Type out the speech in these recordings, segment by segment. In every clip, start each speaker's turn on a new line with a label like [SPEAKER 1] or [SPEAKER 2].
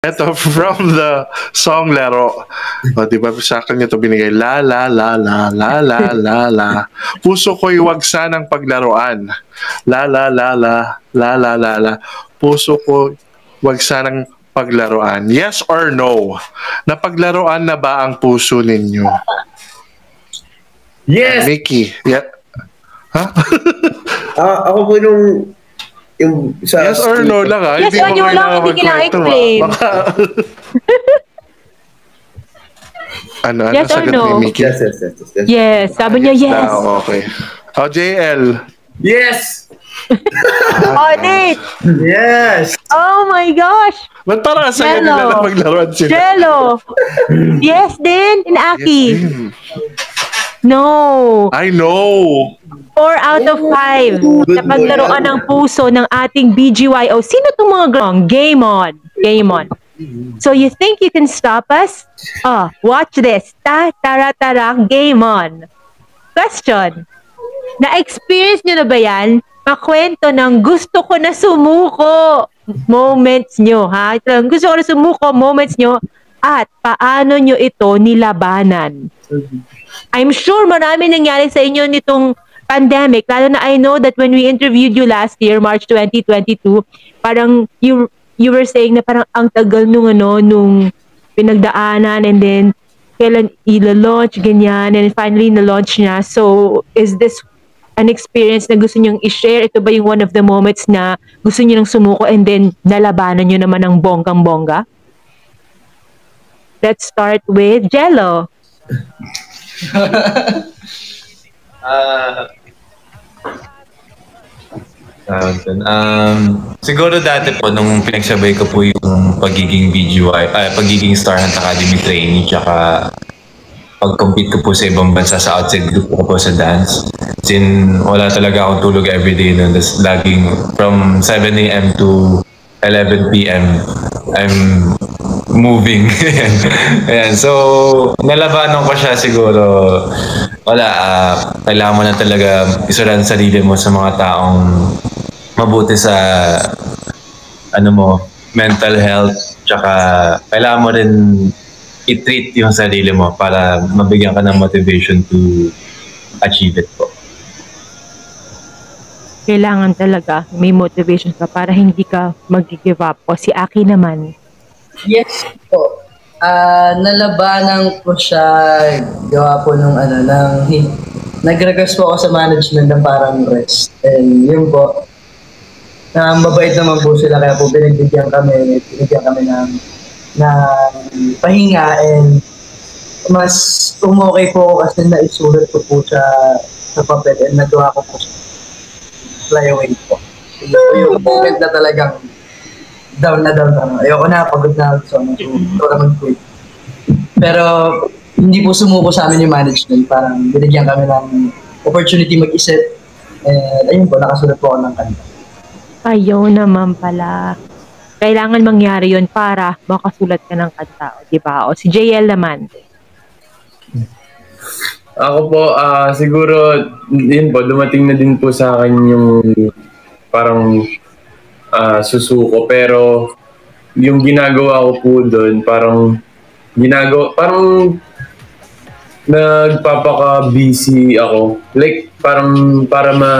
[SPEAKER 1] Ito from the song laro. O, di ba sa akin ito binigay? La, la, la, la, la, la, la, la. Puso ko'y wag sanang paglaruan. La, la, la, la, la, la, la, la. Puso ko wag sanang paglaruan. Yes or no? Napaglaruan na ba ang puso ninyo?
[SPEAKER 2] Yes!
[SPEAKER 1] Uh, Mickey, yeah. Huh?
[SPEAKER 2] uh, ako po nung yung sa
[SPEAKER 1] yes or no lang ha?
[SPEAKER 3] Yes or no lang, hindi kailangan i-claim.
[SPEAKER 1] Baka- ano, ano
[SPEAKER 3] Yes or
[SPEAKER 1] sagot
[SPEAKER 3] no?
[SPEAKER 1] ni Mickey?
[SPEAKER 2] Yes, yes, yes, yes. yes.
[SPEAKER 3] Yes, sabi niya yes.
[SPEAKER 1] Ah, okay. O, JL.
[SPEAKER 2] Yes!
[SPEAKER 3] Oh, Nate!
[SPEAKER 2] Yes!
[SPEAKER 3] Oh my gosh!
[SPEAKER 1] Ba't parang
[SPEAKER 3] Jello.
[SPEAKER 1] nila na maglaruan sila?
[SPEAKER 3] Jello! yes din, in Aki. No.
[SPEAKER 1] I know.
[SPEAKER 3] 4 out of 5
[SPEAKER 2] Good
[SPEAKER 3] sa paglaruan ng puso ng ating BGYO. Sino itong mga grong? Game on. Game on. So you think you can stop us? Oh, watch this. Ta tara tara, game on. Question. Na-experience nyo na ba yan? Makwento ng gusto ko na sumuko moments nyo, ha? Gusto ko na sumuko moments nyo at paano nyo ito nilabanan? I'm sure marami nangyari sa inyo nitong pandemic. Lalo na I know that when we interviewed you last year, March 2022, parang you you were saying na parang ang tagal nung ano, nung pinagdaanan and then kailan ilo-launch, ganyan, and finally na-launch niya. So, is this an experience na gusto niyong i-share? Ito ba yung one of the moments na gusto niyo nang sumuko and then nalabanan niyo naman ng bonggang-bongga? Let's start with Jello.
[SPEAKER 4] Ah. Tawag. Um, siguro dati po, nung pinagsabay ko po yung pagiging BGY, ah, pagiging Star Hunt Academy trainee, tsaka pag-compete ko po sa ibang bansa sa outside group ko po sa dance. Sin wala talaga akong tulog everyday nun. Tapos laging from 7 a.m. to 11 p.m. I'm moving. Ayan. So, nalabanan ko siya siguro. Wala, ah, kailangan mo na talaga isulan sarili mo sa mga taong mabuti sa ano mo, mental health, tsaka kailangan mo rin i-treat yung sarili mo para mabigyan ka ng motivation to achieve it po.
[SPEAKER 3] kailangan talaga may motivation ka para hindi ka mag-give up. O si Aki naman,
[SPEAKER 5] Yes po. Ah, nalabanan ko siya gawa po nung ano, nang hin- nag-request po ako sa management ng parang rest. And yun po, na mabait naman po sila kaya po pinagbigyan kami, binigyan kami ng na pahinga and mas umokay po ako kasi naisulat ko po siya sa papel and nagawa ko po siya fly away po. Yun po yung moment na talagang down na down na. Ayoko na, pagod na ako. So, ko na mag-quit. Pero, hindi po sumuko sa amin yung management. Parang binigyan kami ng opportunity mag-isip. And ayun po, nakasulat po ako ng kanta.
[SPEAKER 3] Ayaw naman pala. Kailangan mangyari yon para makasulat ka ng kanta. Di ba? O si JL naman.
[SPEAKER 6] Ako po, ah siguro, yun po, dumating na din po sa akin yung parang ah, susuko. Pero yung ginagawa ko po doon, parang ginagawa, parang nagpapaka-busy ako. Like, parang para ma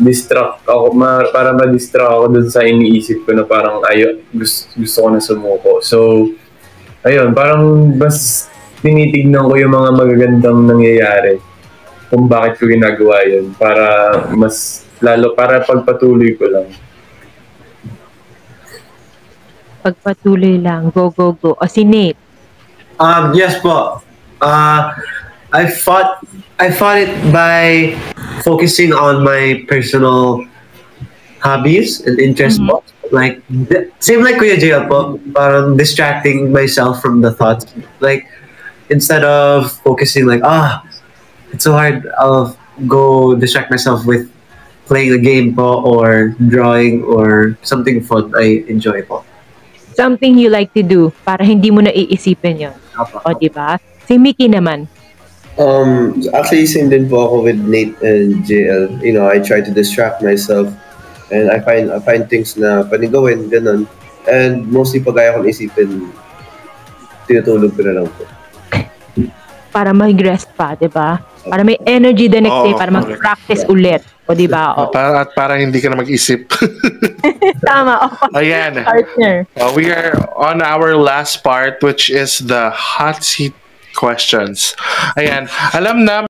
[SPEAKER 6] distract ako, ma, para ma-distract ako dun sa iniisip ko na parang ayo gusto, gusto ko na sumuko. So, ayun, parang mas tinitignan ko yung mga magagandang nangyayari kung bakit ko ginagawa yun para mas lalo para pagpatuloy ko lang.
[SPEAKER 3] Pagpatuloy lang. Go, go, go. O si Nate.
[SPEAKER 7] Um, yes po. Uh, I fought I fought it by focusing on my personal hobbies and interests po. Like same like Kuya JL po, parang distracting myself from the thoughts. Like instead of focusing like ah, it's so hard. I'll go distract myself with playing a game po or drawing or something fun I enjoy po.
[SPEAKER 3] Something you like to do para hindi mo na iisipin yon.
[SPEAKER 7] Apo.
[SPEAKER 3] O, di ba? Si Mickey naman.
[SPEAKER 2] Um, actually, same din po ako with Nate and JL. You know, I try to distract myself and I find I find things na pwedeng gawin, ganun. And mostly pag ayaw ko isipin, tinutulog ko na lang po.
[SPEAKER 3] Para mag-rest pa, di ba? Para may energy the next
[SPEAKER 1] Oo,
[SPEAKER 3] day, para
[SPEAKER 1] correct.
[SPEAKER 3] mag-practice ulit. O di ba? O,
[SPEAKER 1] Para, at para hindi ka na mag-isip.
[SPEAKER 3] tama. O,
[SPEAKER 1] Ayan.
[SPEAKER 3] partner.
[SPEAKER 1] Uh, we are on our last part, which is the hot seat questions. Ayan. Alam na